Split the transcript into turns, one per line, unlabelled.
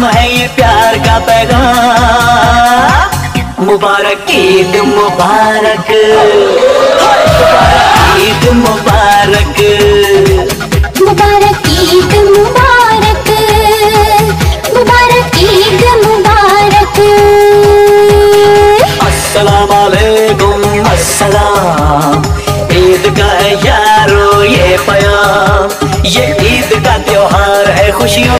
पैगाम है ये प्यार का पैगाम। मुबारक ईद मुबारक। मुबारक ईद मुबारक।
मुबारक ईद मुबारक। मुबारक ईद मुबारक।
अस्सलाम वालेकुम अस्सलाम। ईद का है यारो ये पया ये ईद का त्योहार